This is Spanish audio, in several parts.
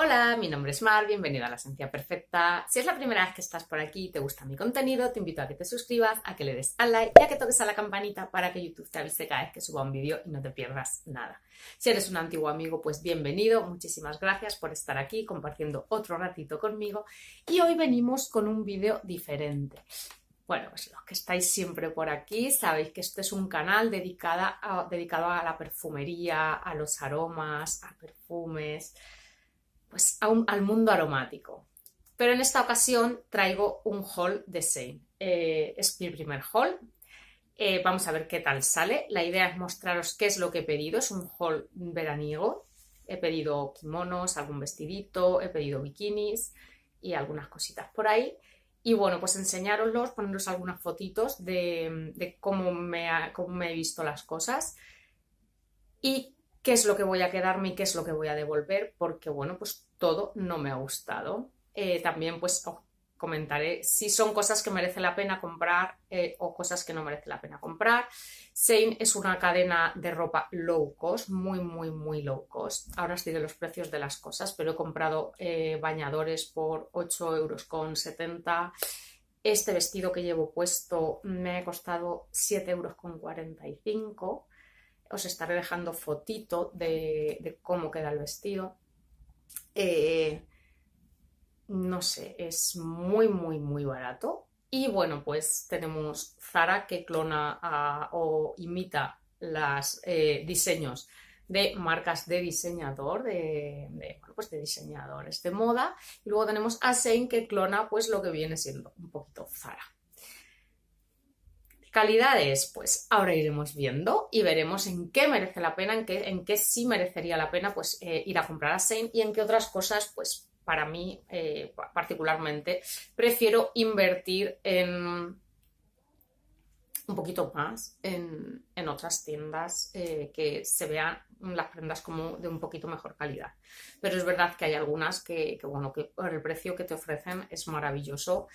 Hola, mi nombre es Mar, bienvenido a la Esencia Perfecta. Si es la primera vez que estás por aquí y te gusta mi contenido, te invito a que te suscribas, a que le des al like y a que toques a la campanita para que YouTube te avise cada vez que suba un vídeo y no te pierdas nada. Si eres un antiguo amigo, pues bienvenido, muchísimas gracias por estar aquí compartiendo otro ratito conmigo y hoy venimos con un vídeo diferente. Bueno, pues los que estáis siempre por aquí sabéis que este es un canal dedicado dedicado a la perfumería, a los aromas, a perfumes, pues al mundo aromático. Pero en esta ocasión traigo un haul de Sein. Eh, es mi primer haul. Eh, vamos a ver qué tal sale. La idea es mostraros qué es lo que he pedido. Es un haul veraniego. He pedido kimonos, algún vestidito, he pedido bikinis y algunas cositas por ahí. Y bueno, pues enseñaroslos, poneros algunas fotitos de, cómo, me cómo me he visto las cosas. Y qué es lo que voy a quedarme y qué es lo que voy a devolver, porque bueno, pues todo no me ha gustado. Eh, también pues comentaré si son cosas que merece la pena comprar eh, o cosas que no merece la pena comprar. Sein es una cadena de ropa low cost, muy, muy, muy low cost. Ahora os diré los precios de las cosas, pero he comprado eh, bañadores por 8,70 euros. Este vestido que llevo puesto me ha costado 7,45 euros os estaré dejando fotito de, cómo queda el vestido. Eh, no sé, es muy, muy, muy barato. Y bueno, pues tenemos Zara que clona o imita los eh, diseños de marcas de diseñador, de, pues de diseñadores de moda. Y luego tenemos a que clona pues lo que viene siendo un poquito Zara. Calidades, pues ahora iremos viendo y veremos en qué merece la pena, en qué, en qué sí merecería la pena pues eh, ir a comprar a Sein y en qué otras cosas pues para mí eh, particularmente prefiero invertir en un poquito más en, otras tiendas eh, que se vean las prendas como de un poquito mejor calidad. Pero es verdad que hay algunas que, bueno, el precio que te ofrecen es maravilloso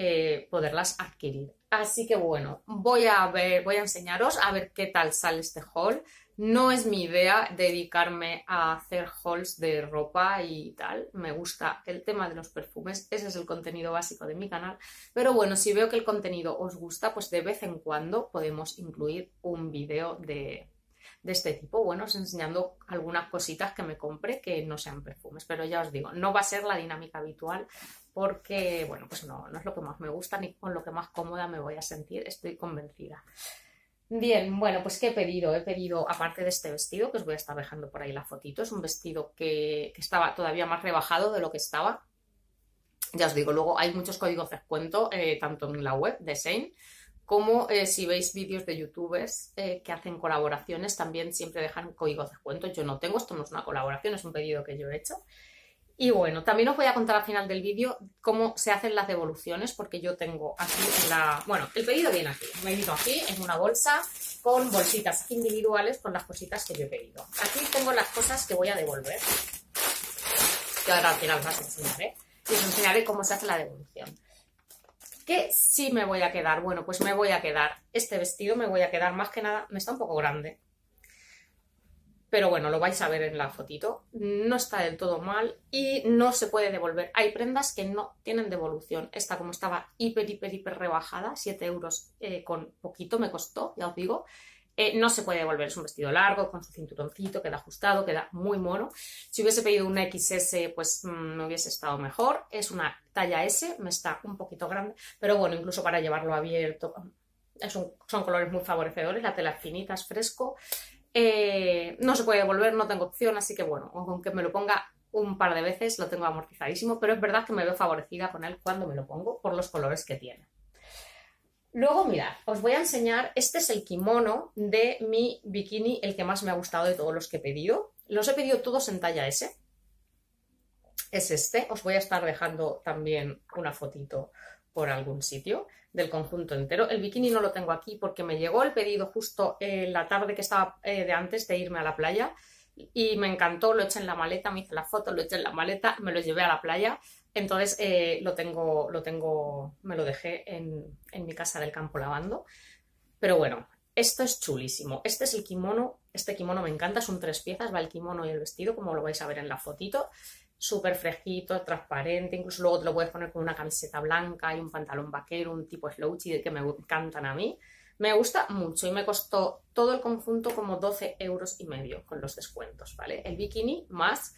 eh, poderlas adquirir. Así que bueno, voy a ver, voy a enseñaros a ver qué tal sale este haul. No es mi idea dedicarme a hacer hauls de ropa y tal. Me gusta el tema de los perfumes. Ese es el contenido básico de mi canal. Pero bueno, si veo que el contenido os gusta, pues de vez en cuando podemos incluir un vídeo de, de este tipo, bueno, os enseñando algunas cositas que me compre que no sean perfumes, pero ya os digo, no va a ser la dinámica habitual porque, bueno, pues no, no es lo que más me gusta ni con lo que más cómoda me voy a sentir, estoy convencida. Bien, bueno, pues ¿qué he pedido? He pedido, aparte de este vestido, que os voy a estar dejando por ahí la fotito, es un vestido que, estaba todavía más rebajado de lo que estaba. Ya os digo, luego hay muchos códigos de descuento, eh, tanto en la web de Sein como eh, si veis vídeos de youtubers eh, que hacen colaboraciones, también siempre dejan códigos de descuento. Yo no tengo, esto no es una colaboración, es un pedido que yo he hecho. Y bueno, también os voy a contar al final del vídeo cómo se hacen las devoluciones, porque yo tengo aquí la... Bueno, el pedido viene aquí, me venido aquí en una bolsa con bolsitas individuales con las cositas que yo he pedido. Aquí tengo las cosas que voy a devolver, que ahora al final las enseñaré, y os enseñaré cómo se hace la devolución. ¿Qué sí me voy a quedar? Bueno, pues me voy a quedar este vestido, me voy a quedar más que nada, me está un poco grande, pero bueno, lo vais a ver en la fotito. No está del todo mal y no se puede devolver. Hay prendas que no tienen devolución. Esta como estaba hiper, hiper, hiper rebajada, 7 euros eh, con poquito me costó, ya os digo. Eh, no se puede devolver, es un vestido largo, con su cinturoncito, queda ajustado, queda muy mono. Si hubiese pedido una XS, pues mm, me hubiese estado mejor. Es una talla S, me está un poquito grande, pero bueno, incluso para llevarlo abierto, son colores muy favorecedores, la tela finita, es fresco. Eh, no se puede devolver, no tengo opción, así que bueno, aunque me lo ponga un par de veces, lo tengo amortizadísimo, pero es verdad que me veo favorecida con él cuando me lo pongo por los colores que tiene. Luego, mirad, os voy a enseñar, este es el kimono de mi bikini, el que más me ha gustado de todos los que he pedido. Los he pedido todos en talla S. Es este, os voy a estar dejando también una fotito por algún sitio del conjunto entero. El bikini no lo tengo aquí porque me llegó el pedido justo en la tarde que estaba eh, de antes de irme a la playa y me encantó, lo eché en la maleta, me hice la foto, lo eché en la maleta, me lo llevé a la playa. Entonces eh, lo tengo, lo tengo, me lo dejé en, en mi casa del campo lavando. Pero bueno, esto es chulísimo. Este es el kimono, este kimono me encanta, son tres piezas, va el kimono y el vestido, como lo vais a ver en la fotito. Súper fresquito, transparente, incluso luego te lo puedes poner con una camiseta blanca y un pantalón vaquero, un tipo slouchy que me encantan a mí. Me gusta mucho y me costó todo el conjunto como 12 euros y medio con los descuentos, ¿vale? El bikini más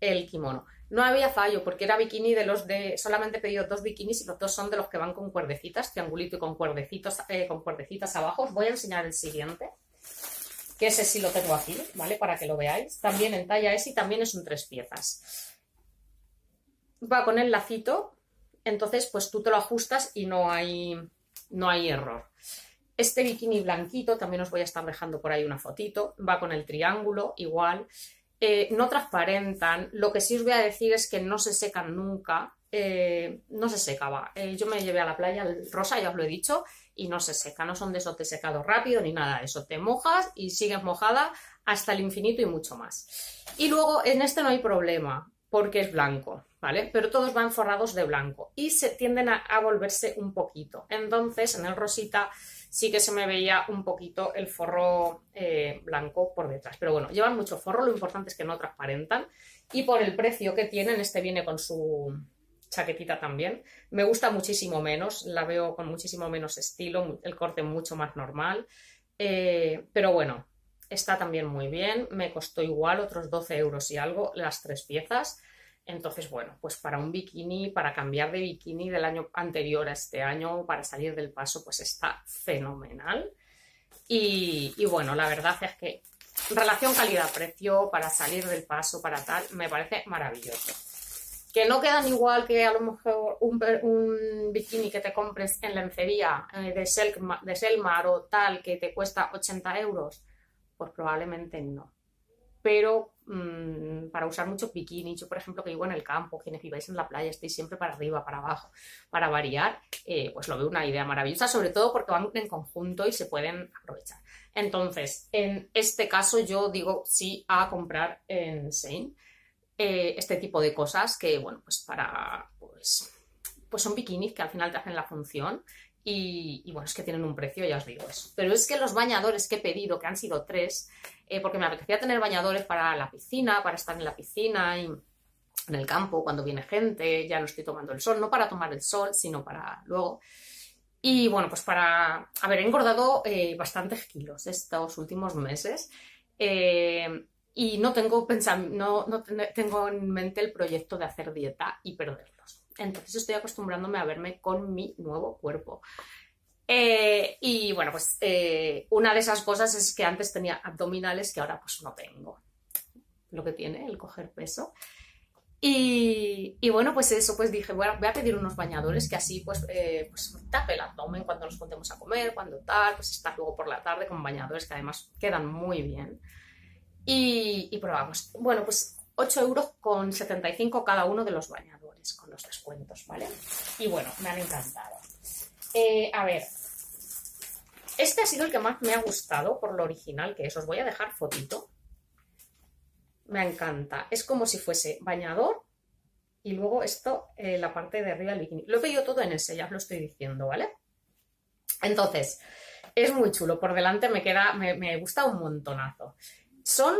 el kimono. No había fallo porque era bikini de los de... Solamente he pedido dos bikinis y los dos son de los que van con cuerdecitas, triangulito y con cuerdecitos, eh, con cuerdecitas abajo. Os voy a enseñar el siguiente, que ese sí lo tengo aquí, ¿vale? Para que lo veáis. También en talla S y también es un tres piezas. Va con el lacito, entonces pues tú te lo ajustas y no hay, no hay error. Este bikini blanquito, también os voy a estar dejando por ahí una fotito, va con el triángulo, igual. Eh, no transparentan. Lo que sí os voy a decir es que no se secan nunca. Eh, no se secaba. Eh, yo me llevé a la playa el rosa, ya os lo he dicho, y no se seca. No son de esos de secado rápido ni nada de eso. Te mojas y sigues mojada hasta el infinito y mucho más. Y luego en este no hay problema porque es blanco, ¿vale? Pero todos van forrados de blanco y se tienden a, volverse un poquito. Entonces en el rosita sí que se me veía un poquito el forro eh, blanco por detrás. Pero bueno, llevan mucho forro, lo importante es que no transparentan. Y por el precio que tienen, este viene con su chaquetita también. Me gusta muchísimo menos, la veo con muchísimo menos estilo, el corte mucho más normal. Eh, pero bueno, está también muy bien. Me costó igual otros 12 euros y algo las tres piezas. Entonces, bueno, pues para un bikini, para cambiar de bikini del año anterior a este año, para salir del paso, pues está fenomenal. Y, bueno, la verdad es que relación calidad-precio para salir del paso, para tal, me parece maravilloso. Que no quedan igual que a lo mejor un, bikini que te compres en lencería eh, de, de Selmar o tal que te cuesta 80 euros, pues probablemente no pero mm, para usar mucho bikini, yo por ejemplo que vivo en el campo, quienes viváis en la playa, estéis siempre para arriba, para abajo, para variar, eh, pues lo veo una idea maravillosa, sobre todo porque van en conjunto y se pueden aprovechar. Entonces, en este caso yo digo sí a comprar en Seine eh, este tipo de cosas que, bueno, pues para, pues, pues son bikinis que al final te hacen la función y, bueno, es que tienen un precio, ya os digo eso. Pero es que los bañadores que he pedido, que han sido tres, eh, porque me apetecía tener bañadores para la piscina, para estar en la piscina y en el campo cuando viene gente, ya no estoy tomando el sol, no para tomar el sol, sino para luego. Y bueno, pues para haber engordado eh, bastantes kilos estos últimos meses. Eh, y no tengo, no, no tengo en mente el proyecto de hacer dieta y perderlos. Entonces estoy acostumbrándome a verme con mi nuevo cuerpo. Eh, y bueno, pues eh, una de esas cosas es que antes tenía abdominales que ahora pues no tengo. Lo que tiene el coger peso. Y, bueno, pues eso, pues dije, bueno, voy a pedir unos bañadores que así pues, eh, pues tape el abdomen cuando nos juntemos a comer, cuando tal, pues estar luego por la tarde con bañadores que además quedan muy bien. Y, y probamos. Bueno, pues 8 euros con 75 cada uno de los bañadores, con los descuentos, ¿vale? Y bueno, me han encantado. Eh, a ver, este ha sido el que más me ha gustado por lo original que es. Os voy a dejar fotito. Me encanta. Es como si fuese bañador y luego esto, eh, la parte de arriba del bikini. Lo he pedido todo en ese, ya os lo estoy diciendo, ¿vale? Entonces, es muy chulo. Por delante me queda, me, me gusta un montonazo. Son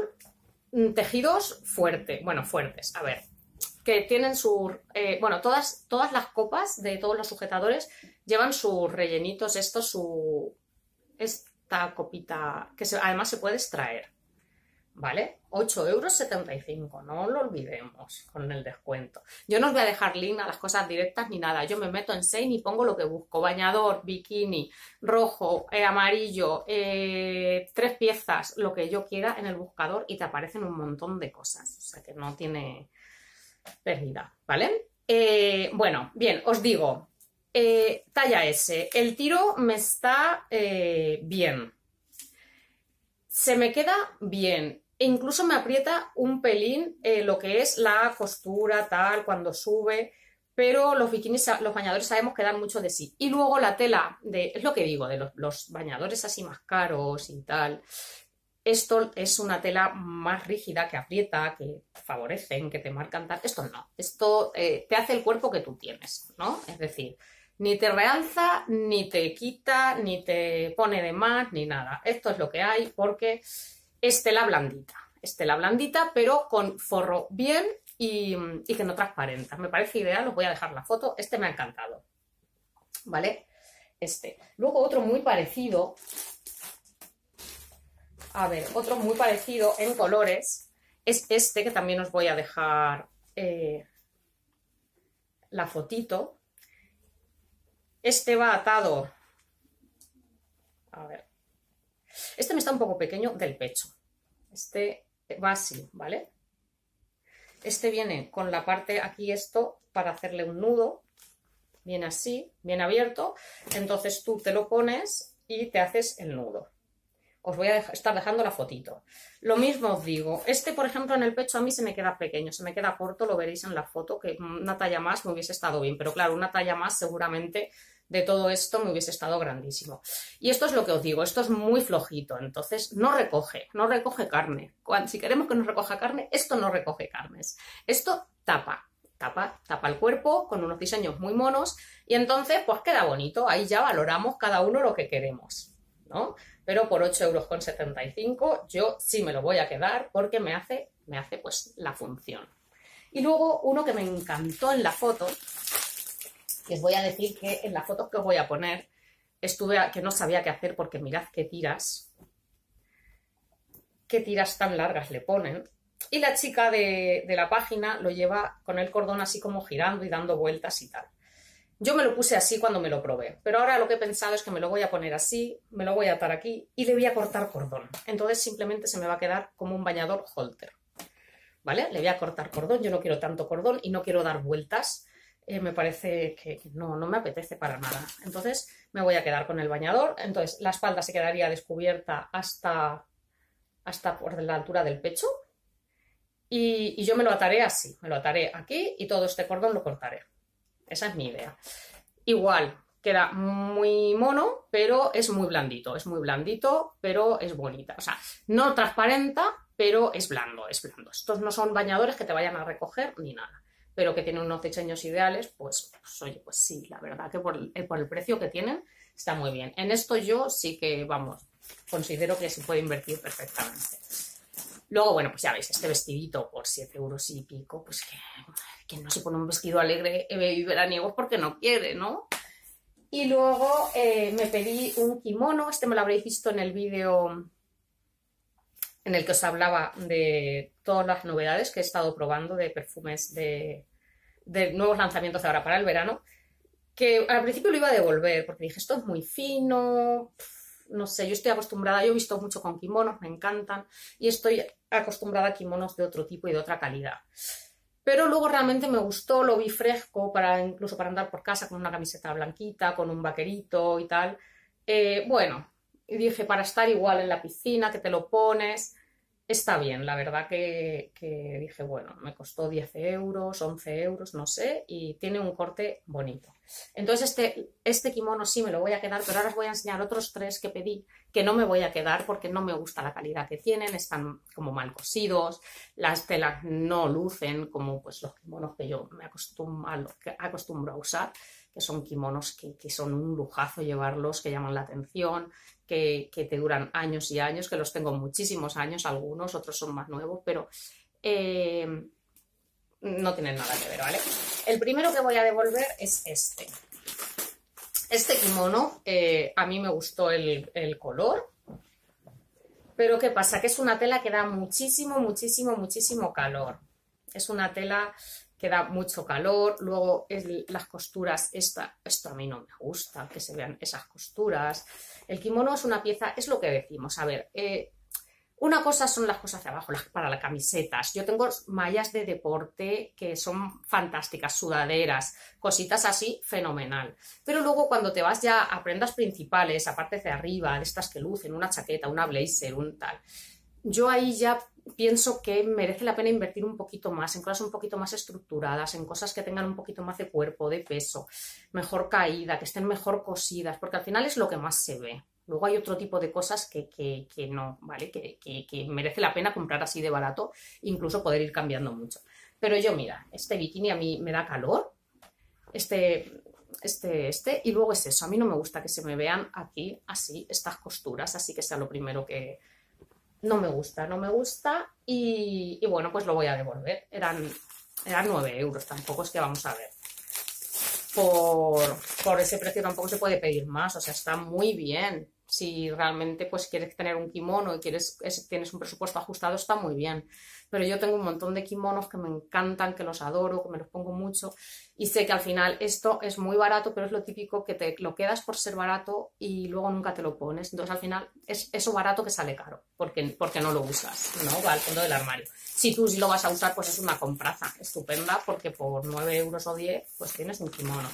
Mm, tejidos fuertes, bueno, fuertes, a ver, que tienen su, eh, bueno, todas, todas las copas de todos los sujetadores llevan sus rellenitos, esto, su, esta copita, que además se puede extraer, ¿vale? 8,75 euros, no lo olvidemos con el descuento. Yo no os voy a dejar link a las cosas directas ni nada. Yo me meto en Seine y pongo lo que busco. Bañador, bikini, rojo, eh, amarillo, eh, tres piezas, lo que yo quiera en el buscador y te aparecen un montón de cosas. O sea que no tiene pérdida, ¿vale? Eh, bueno, bien, os digo, talla S. El tiro me está bien. Se me queda bien e incluso me aprieta un pelín eh, lo que es la costura, tal, cuando sube, pero los bikinis, los bañadores sabemos que dan mucho de sí. Y luego la tela, de, es lo que digo, de los, bañadores así más caros y tal, esto es una tela más rígida que aprieta, que favorecen, que te marcan tal. Esto no, esto eh, te hace el cuerpo que tú tienes, ¿no? Es decir, ni te realza, ni te quita, ni te pone de más, ni nada. Esto es lo que hay porque estela blandita. Estela blandita, pero con forro bien y, y que no transparenta. Me parece ideal, os voy a dejar la foto. Este me ha encantado. ¿Vale? Este. Luego otro muy parecido. A ver, otro muy parecido en colores es este que también os voy a dejar eh, la fotito. Este va atado. A ver. Este me está un poco pequeño del pecho. Este va así, ¿vale? Este viene con la parte aquí esto para hacerle un nudo. Viene así, bien abierto. Entonces tú te lo pones y te haces el nudo. Os voy a estar dejando la fotito. Lo mismo os digo, este por ejemplo en el pecho a mí se me queda pequeño, se me queda corto, lo veréis en la foto, que una talla más me hubiese estado bien, pero claro, una talla más seguramente de todo esto me hubiese estado grandísimo. Y esto es lo que os digo, esto es muy flojito, entonces no recoge, no recoge carne. si queremos que nos recoja carne, esto no recoge carnes. Esto tapa, tapa, tapa el cuerpo con unos diseños muy monos y entonces pues queda bonito, ahí ya valoramos cada uno lo que queremos, pero por 8,75 euros yo sí me lo voy a quedar porque me hace, me hace pues la función. Y luego uno que me encantó en la foto, y os voy a decir que en las fotos que os voy a poner estuve que no sabía qué hacer porque mirad qué tiras, qué tiras tan largas le ponen. Y la chica de la página lo lleva con el cordón así como girando y dando vueltas y tal. Yo me lo puse así cuando me lo probé, pero ahora lo que he pensado es que me lo voy a poner así, me lo voy a atar aquí y le voy a cortar cordón. Entonces simplemente se me va a quedar como un bañador holter. ¿Vale? Le voy a cortar cordón, yo no quiero tanto cordón y no quiero dar vueltas. Eh, me parece que no, no me apetece para nada. Entonces me voy a quedar con el bañador. Entonces la espalda se quedaría descubierta hasta, hasta por la altura del pecho. Y, y yo me lo ataré así, me lo ataré aquí y todo este cordón lo cortaré. Esa es mi idea. Igual, queda muy mono, pero es muy blandito. Es muy blandito, pero es bonita. O sea, no transparenta, pero es blando, es blando. Estos no son bañadores que te vayan a recoger ni nada. Pero que tienen unos diseños ideales, pues, pues oye, pues sí, la verdad que por el, por el precio que tienen está muy bien. En esto yo sí que, vamos, considero que se puede invertir perfectamente. Luego, bueno, pues ya veis, este vestidito por 7 euros y pico, pues que quien no se pone un vestido alegre y veraniego porque no quiere, ¿no? Y luego eh, me pedí un kimono, este me lo habréis visto en el vídeo en el que os hablaba de todas las novedades que he estado probando de perfumes de, de nuevos lanzamientos de ahora para el verano, que al principio lo iba a devolver porque dije, esto es muy fino, no sé, yo estoy acostumbrada, yo he visto mucho con kimonos, me encantan, y estoy acostumbrada a kimonos de otro tipo y de otra calidad. Pero luego realmente me gustó, lo vi fresco, para, incluso para andar por casa con una camiseta blanquita, con un vaquerito y tal. Eh, bueno, y dije, para estar igual en la piscina, que te lo pones, está bien, la verdad que, dije, bueno, me costó 10 euros, 11 euros, no sé, y tiene un corte bonito. Entonces este, este kimono sí me lo voy a quedar, pero ahora os voy a enseñar otros tres que pedí que no me voy a quedar porque no me gusta la calidad que tienen, están como mal cosidos, las telas no lucen como pues los kimonos que yo me acostumbro, que acostumbro a usar, que son kimonos que, que son un lujazo llevarlos, que llaman la atención, que, te duran años y años, que los tengo muchísimos años, algunos, otros son más nuevos, pero eh, no tienen nada que ver, ¿vale? El primero que voy a devolver es este. Este kimono, eh, a mí me gustó el, el color, pero ¿qué pasa? Que es una tela que da muchísimo, muchísimo, muchísimo calor. Es una tela que da mucho calor, luego las costuras, esta, esto a mí no me gusta, que se vean esas costuras. El kimono es una pieza, es lo que decimos, a ver, eh, una cosa son las cosas de abajo, las, para las camisetas. Yo tengo mallas de deporte que son fantásticas, sudaderas, cositas así, fenomenal. Pero luego cuando te vas ya a prendas principales, a partes de arriba, de estas que lucen, una chaqueta, una blazer, un tal, yo ahí ya pienso que merece la pena invertir un poquito más, en cosas un poquito más estructuradas, en cosas que tengan un poquito más de cuerpo, de peso, mejor caída, que estén mejor cosidas, porque al final es lo que más se ve. Luego hay otro tipo de cosas que, no, ¿vale? Que, que, merece la pena comprar así de barato, incluso poder ir cambiando mucho. Pero yo, mira, este bikini a mí me da calor, este, este, este, y luego es eso, a mí no me gusta que se me vean aquí, así, estas costuras, así que sea lo primero que, no me gusta, no me gusta y, bueno, pues lo voy a devolver. Eran eran 9 euros, tampoco es que vamos a ver. Por, por ese precio tampoco se puede pedir más, o sea, está muy bien si realmente pues quieres tener un kimono y quieres, tienes un presupuesto ajustado, está muy bien. Pero yo tengo un montón de kimonos que me encantan, que los adoro, que me los pongo mucho y sé que al final esto es muy barato, pero es lo típico que te lo quedas por ser barato y luego nunca te lo pones. Entonces al final es eso barato que sale caro, porque, porque no lo usas, ¿no? Va al fondo del armario. Si tú sí lo vas a usar, pues es una compraza estupenda, porque por 9 euros o 10, pues tienes un kimono.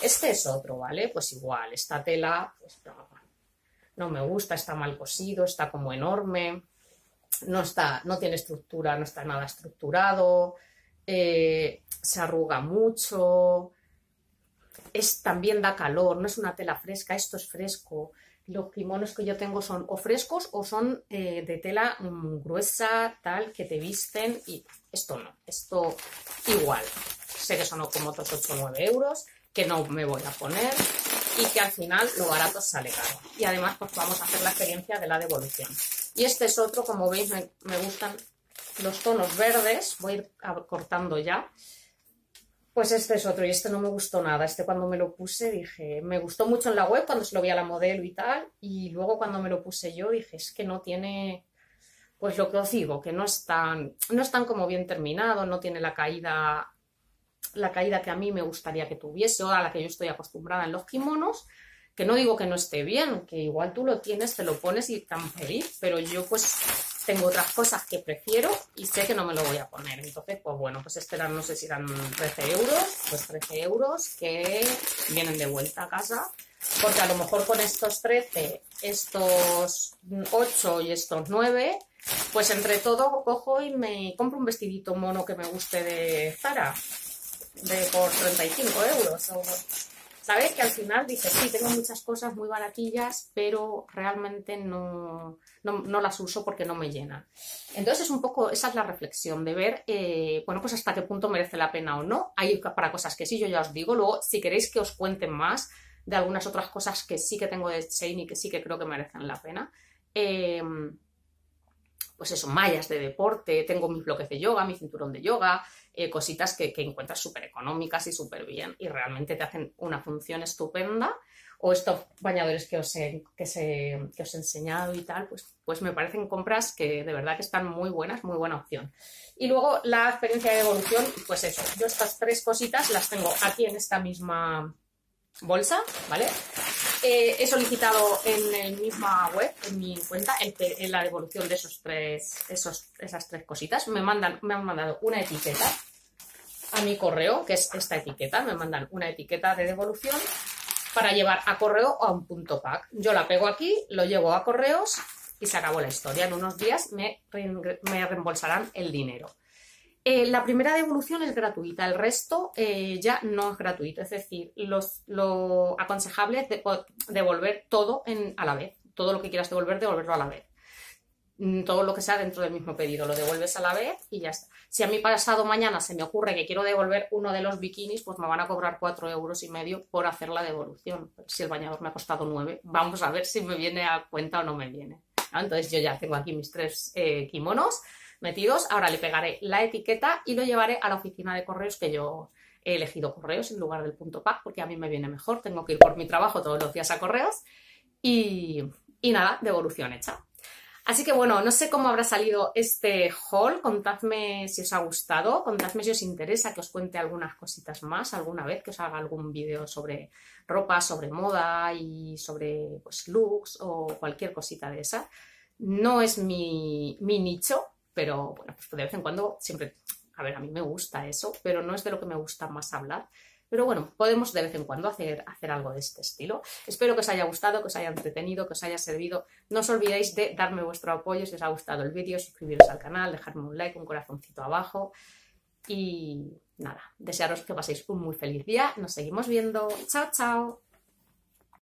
Este es otro, ¿vale? Pues igual, esta tela, pues me gusta, está mal cosido, está como enorme, no, está, no tiene estructura, no está nada estructurado, eh, se arruga mucho, es, también da calor, no es una tela fresca, esto es fresco. Los kimonos que yo tengo son o frescos o son eh, de tela mm, gruesa, tal, que te visten y esto no, esto igual. Sé que son como otros 8 o 9 euros, que no me voy a poner, y que al final lo barato sale caro. Y además pues vamos a hacer la experiencia de la devolución. Y este es otro, como veis me, gustan los tonos verdes, voy a ir cortando ya. Pues este es otro y este no me gustó nada. Este cuando me lo puse dije, me gustó mucho en la web cuando se lo vi a la modelo y tal. Y luego cuando me lo puse yo dije, es que no tiene, pues lo que os digo, que no es tan, no es tan como bien terminado, no tiene la caída la caída que a mí me gustaría que tuviese o a la que yo estoy acostumbrada en los kimonos, que no digo que no esté bien, que igual tú lo tienes, te lo pones y tan feliz, pero yo pues tengo otras cosas que prefiero y sé que no me lo voy a poner. Entonces, pues bueno, pues este no sé si eran 13 euros, pues 13 euros que vienen de vuelta a casa, porque a lo mejor con estos 13, estos 8 y estos 9, pues entre todo cojo y me compro un vestidito mono que me guste de Zara de por 35 euros. O, ¿Sabes? Que al final dices, sí, tengo muchas cosas muy baratillas, pero realmente no, no, las uso porque no me llenan. Entonces, es un poco, esa es la reflexión de ver, eh, bueno, pues hasta qué punto merece la pena o no. Hay para cosas que sí, yo ya os digo. Luego, si queréis que os cuenten más de algunas otras cosas que sí que tengo de Shane y que sí que creo que merecen la pena. Eh, pues eso, mallas de deporte, tengo mis bloques de yoga, mi cinturón de yoga, eh, cositas que, encuentras súper económicas y súper bien y realmente te hacen una función estupenda. O estos bañadores que os he, que se, os he enseñado y tal, pues, pues me parecen compras que de verdad que están muy buenas, muy buena opción. Y luego la experiencia de evolución, pues eso, yo estas tres cositas las tengo aquí en esta misma bolsa, ¿vale? Eh, he solicitado en el misma web, en mi cuenta, en la devolución de esos tres, esas tres cositas. Me, mandan, me han mandado una etiqueta a mi correo, que es esta etiqueta. Me mandan una etiqueta de devolución para llevar a correo o a un punto pack. Yo la pego aquí, lo llevo a correos y se acabó la historia. En unos días me, me reembolsarán el dinero. Eh, la primera devolución es gratuita, el resto eh, ya no es gratuito. Es decir, lo aconsejable es devolver todo a la vez. Todo lo que quieras devolver, devolverlo a la vez. Mm, todo lo que sea dentro del mismo pedido, lo devuelves a la vez y ya está. Si a mí pasado mañana se me ocurre que quiero devolver uno de los bikinis, pues me van a cobrar cuatro euros y medio por hacer la devolución. Si el bañador me ha costado nueve, vamos a ver si me viene a cuenta o no me viene. Entonces yo ya tengo aquí mis tres eh, kimonos metidos. Ahora le pegaré la etiqueta y lo llevaré a la oficina de correos que yo he elegido correos en lugar del punto pack porque a mí me viene mejor. Tengo que ir por mi trabajo todos los días a correos y, nada, devolución hecha. Así que bueno, no sé cómo habrá salido este haul, contadme si os ha gustado, contadme si os interesa que os cuente algunas cositas más alguna vez, que os haga algún vídeo sobre ropa, sobre moda y sobre pues, looks o cualquier cosita de esa. No es mi, mi nicho, pero bueno, pues de vez en cuando siempre, a ver, a mí me gusta eso, pero no es de lo que me gusta más hablar. Pero bueno, podemos de vez en cuando hacer, hacer algo de este estilo. Espero que os haya gustado, que os haya entretenido, que os haya servido. No os olvidéis de darme vuestro apoyo si os ha gustado el vídeo, suscribiros al canal, dejarme un like, un corazoncito abajo. Y nada, desearos que paséis un muy feliz día. Nos seguimos viendo. Chao, chao.